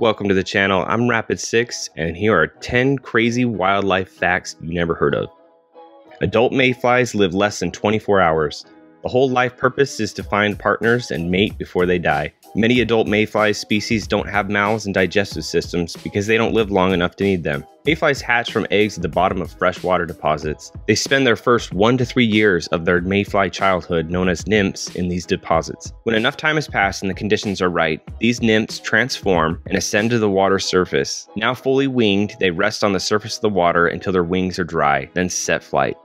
Welcome to the channel. I'm Rapid6, and here are 10 crazy wildlife facts you never heard of. Adult mayflies live less than 24 hours. The whole life purpose is to find partners and mate before they die. Many adult mayfly species don't have mouths and digestive systems because they don't live long enough to need them. Mayflies hatch from eggs at the bottom of freshwater deposits. They spend their first one to three years of their mayfly childhood, known as nymphs, in these deposits. When enough time has passed and the conditions are right, these nymphs transform and ascend to the water surface. Now fully winged, they rest on the surface of the water until their wings are dry, then set flight.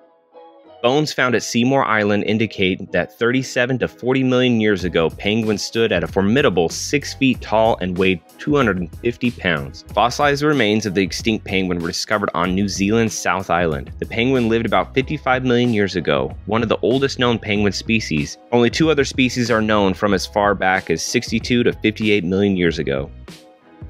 Bones found at Seymour Island indicate that 37 to 40 million years ago, penguins stood at a formidable 6 feet tall and weighed 250 pounds. Fossilized remains of the extinct penguin were discovered on New Zealand's South Island. The penguin lived about 55 million years ago, one of the oldest known penguin species. Only two other species are known from as far back as 62 to 58 million years ago.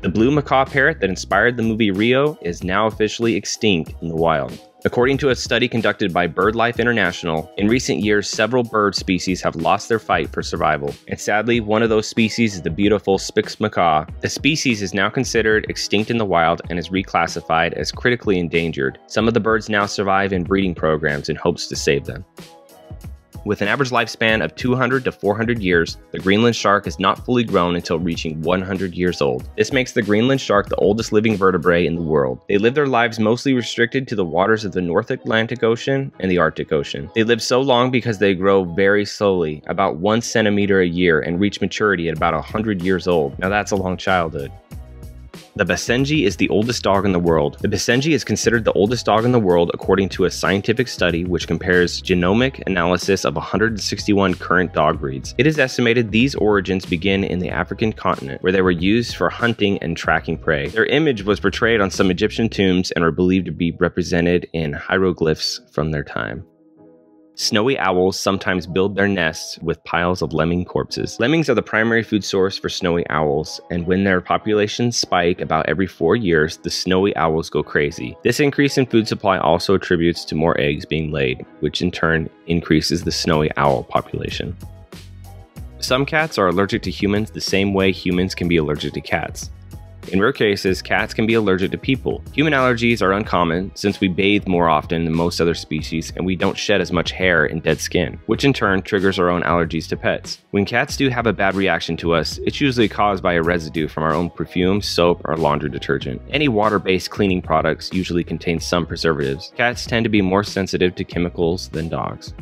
The blue macaw parrot that inspired the movie Rio is now officially extinct in the wild. According to a study conducted by BirdLife International, in recent years, several bird species have lost their fight for survival. And sadly, one of those species is the beautiful Spix macaw. The species is now considered extinct in the wild and is reclassified as critically endangered. Some of the birds now survive in breeding programs in hopes to save them. With an average lifespan of 200 to 400 years, the Greenland shark is not fully grown until reaching 100 years old. This makes the Greenland shark the oldest living vertebrae in the world. They live their lives mostly restricted to the waters of the North Atlantic Ocean and the Arctic Ocean. They live so long because they grow very slowly, about 1 centimeter a year, and reach maturity at about 100 years old. Now that's a long childhood. The Basenji is the oldest dog in the world. The Basenji is considered the oldest dog in the world according to a scientific study which compares genomic analysis of 161 current dog breeds. It is estimated these origins begin in the African continent, where they were used for hunting and tracking prey. Their image was portrayed on some Egyptian tombs and are believed to be represented in hieroglyphs from their time. Snowy owls sometimes build their nests with piles of lemming corpses. Lemmings are the primary food source for snowy owls, and when their populations spike about every four years, the snowy owls go crazy. This increase in food supply also attributes to more eggs being laid, which in turn increases the snowy owl population. Some cats are allergic to humans the same way humans can be allergic to cats. In rare cases, cats can be allergic to people. Human allergies are uncommon since we bathe more often than most other species and we don't shed as much hair and dead skin, which in turn triggers our own allergies to pets. When cats do have a bad reaction to us, it's usually caused by a residue from our own perfume, soap, or laundry detergent. Any water based cleaning products usually contain some preservatives. Cats tend to be more sensitive to chemicals than dogs.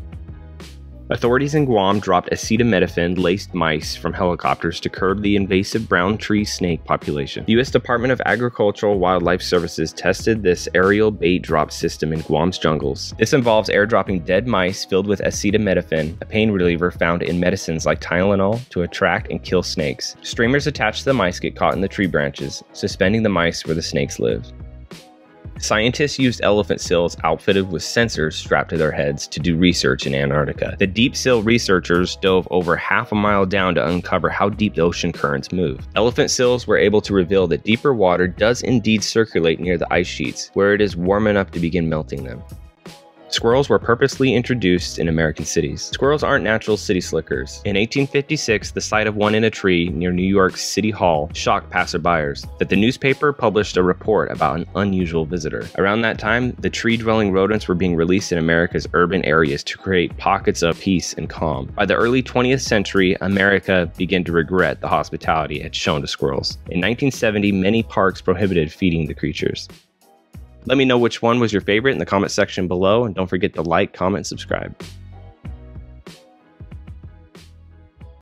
Authorities in Guam dropped acetaminophen laced mice from helicopters to curb the invasive brown tree snake population. The U.S. Department of Agricultural Wildlife Services tested this aerial bait drop system in Guam's jungles. This involves airdropping dead mice filled with acetaminophen, a pain reliever found in medicines like Tylenol, to attract and kill snakes. Streamers attached to the mice get caught in the tree branches, suspending the mice where the snakes live. Scientists used elephant seals outfitted with sensors strapped to their heads to do research in Antarctica. The deep seal researchers dove over half a mile down to uncover how deep the ocean currents move. Elephant seals were able to reveal that deeper water does indeed circulate near the ice sheets, where it is warm enough to begin melting them. Squirrels were purposely introduced in American cities. Squirrels aren't natural city slickers. In 1856, the sight of one in a tree near New York's City Hall shocked passerbyers, that the newspaper published a report about an unusual visitor. Around that time, the tree-dwelling rodents were being released in America's urban areas to create pockets of peace and calm. By the early 20th century, America began to regret the hospitality it had shown to squirrels. In 1970, many parks prohibited feeding the creatures. Let me know which one was your favorite in the comment section below, and don't forget to like, comment, subscribe.